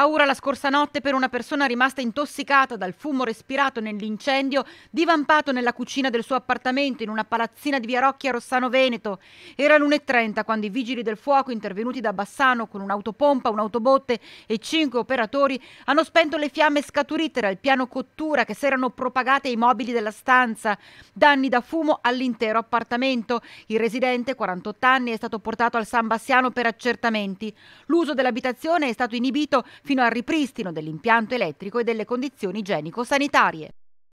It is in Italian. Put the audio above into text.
Paura la scorsa notte per una persona rimasta intossicata dal fumo respirato nell'incendio divampato nella cucina del suo appartamento in una palazzina di Via Rocchia Rossano Veneto. Era l'1.30 quando i vigili del fuoco intervenuti da Bassano con un'autopompa, un'autobotte e cinque operatori hanno spento le fiamme scaturite dal piano cottura che si erano propagate ai mobili della stanza. Danni da fumo all'intero appartamento. Il residente, 48 anni, è stato portato al San Bassiano per accertamenti. L'uso dell'abitazione è stato inibito fino al ripristino dell'impianto elettrico e delle condizioni igienico-sanitarie.